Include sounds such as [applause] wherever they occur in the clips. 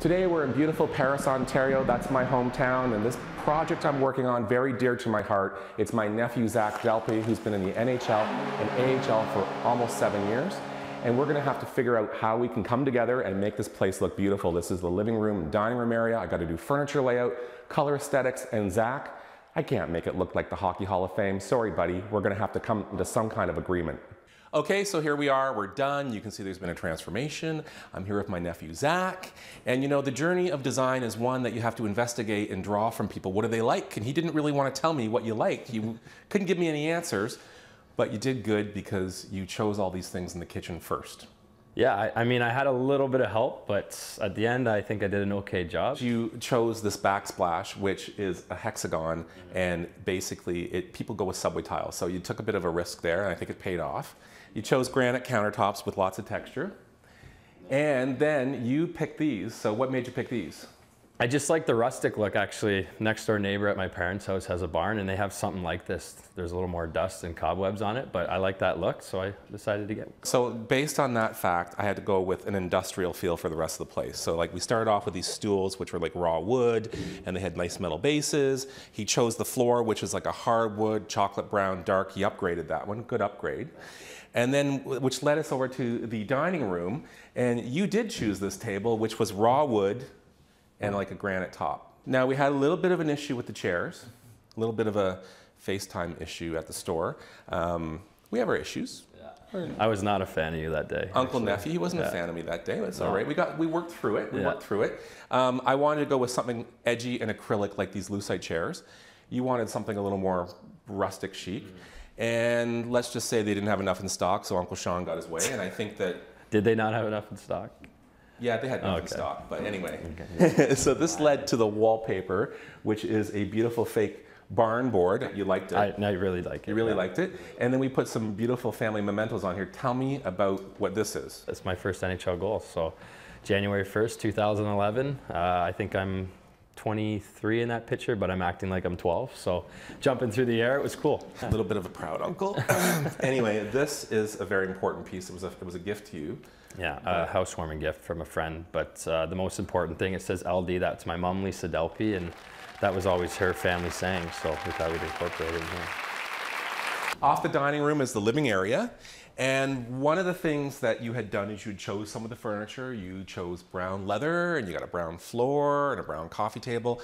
Today we're in beautiful Paris, Ontario. That's my hometown, and this project I'm working on, very dear to my heart, it's my nephew Zac Dalpe, who's been in the NHL and AHL for almost seven years. And we're gonna have to figure out how we can come together and make this place look beautiful. This is the living room, dining room area. I gotta do furniture layout, color aesthetics, and Zac, I can't make it look like the Hockey Hall of Fame. Sorry, buddy. We're gonna have to come to some kind of agreement. Okay, so here we are, we're done. You can see there's been a transformation. I'm here with my nephew Zac. And you know, the journey of design is one that you have to investigate and draw from people. What do they like? And he didn't really want to tell me what you liked. You couldn't give me any answers, but you did good because you chose all these things in the kitchen first. Yeah, I, I, mean, I had a little bit of help, but at the end, I think I did an okay job. You chose this backsplash, which is a hexagon, mm-hmm. and basically, it, people go with subway tiles. So you took a bit of a risk there, and I think it paid off. You chose granite countertops with lots of texture. And then you picked these. So what made you pick these? I just like the rustic look actually. Next door neighbor at my parents' house has a barn and they have something like this. There's a little more dust and cobwebs on it, but I like that look, so I decided to get So based on that fact, I had to go with an industrial feel for the rest of the place. So like we started off with these stools, which were like raw wood, and they had nice metal bases. He chose the floor, which is like a hardwood, chocolate brown, dark. He upgraded that one, good upgrade and then which led us over to the dining room. And you did choose this table, which was raw wood and like a granite top. Now we had a little bit of an issue with the chairs, a little bit of a FaceTime issue at the store. Um, we have our issues. Yeah. I was not a fan of you that day. Uncle actually. Nephew, he wasn't yeah. a fan of me that day. That's no. all right. We got we worked through it. We yeah. worked through it. Um, I wanted to go with something edgy and acrylic, like these lucite chairs. You wanted something a little more rustic chic. Mm. And let's just say they didn't have enough in stock, so Uncle Shawn got his way. And I think that. Did they not have enough in stock? Yeah, they had nothing okay. stock, but anyway. Okay. [laughs] so this led to the wallpaper, which is a beautiful fake barn board. You liked it. I, I really like it. You really yeah. liked it. And then we put some beautiful family mementos on here. Tell me about what this is. It's my first NHL goal. So January 1st, 2011. Uh, I think I'm 23 in that picture, but I'm acting like I'm 12. So jumping through the air, it was cool. A little bit of a proud uncle. [laughs] anyway, this is a very important piece. It was a, it was a gift to you. Yeah, a housewarming gift from a friend. But uh, the most important thing, it says LD. That's my mom, Lisa Dalpe, and that was always her family saying. So we thought we'd incorporate it in. Off the dining room is the living area. And one of the things that you had done is you chose some of the furniture. You chose brown leather and you got a brown floor and a brown coffee table.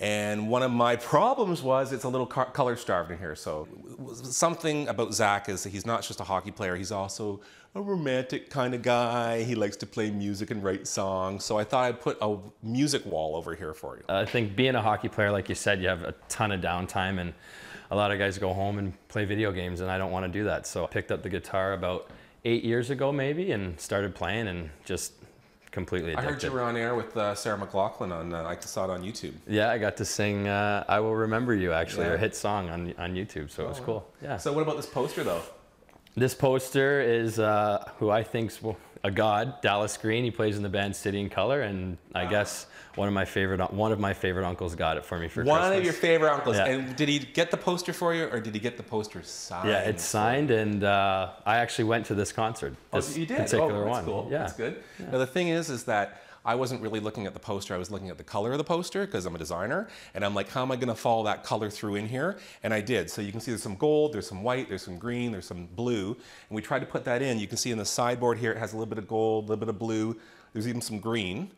And one of my problems was it's a little color starved in here. So something about Zac is that he's not just a hockey player, he's also a romantic kind of guy. He likes to play music and write songs. So I thought I'd put a music wall over here for you. I think being a hockey player, like you said, you have a ton of downtime and a lot of guys go home and play video games and I don't want to do that. So I picked up the guitar about eight years ago maybe and started playing and just completely addicted. I heard you were on air with uh, Sarah McLachlan on, uh, I saw it on YouTube. Yeah, I got to sing uh, I Will Remember You actually, yeah. hit song on, on YouTube, so oh, it was oh, cool. Yeah. So what about this poster though? This poster is uh, who I think's a god, Dallas Green. He plays in the band City and Colour, and I guess one of my favorite one of my favorite uncles got it for me for one Christmas. of your favorite uncles. Yeah. And did he get the poster for you, or did he get the poster signed? Yeah, it's signed, and uh, I actually went to this concert. Oh, this oh, you did. Particular oh, that's one. Cool. Yeah, that's good. Yeah. Now the thing is, is that I wasn't really looking at the poster, I was looking at the color of the poster because I'm a designer. And I'm like, how am I gonna follow that color through in here? And I did. So you can see there's some gold, there's some white, there's some green, there's some blue. And we tried to put that in. You can see in the sideboard here, it has a little bit of gold, a little bit of blue. There's even some green.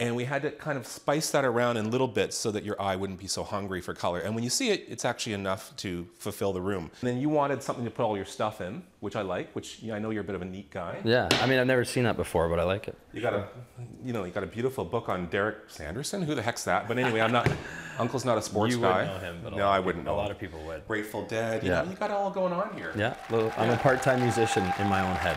And we had to kind of spice that around in little bits so that your eye wouldn't be so hungry for color. And when you see it, it's actually enough to fulfill the room. And then you wanted something to put all your stuff in, which I like, which I know you're a bit of a neat guy. Yeah, I mean, I've never seen that before, but I like it. You got a, you know, you got a beautiful book on Derek Sanderson. Who the heck's that? But anyway, I'm not, [laughs] Uncle's not a sports you guy. You know him, but no, I wouldn't know. A lot of people would. Grateful Dead. You yeah. Know, you got it all going on here. Yeah, well, I'm yeah. a part-time musician in my own head.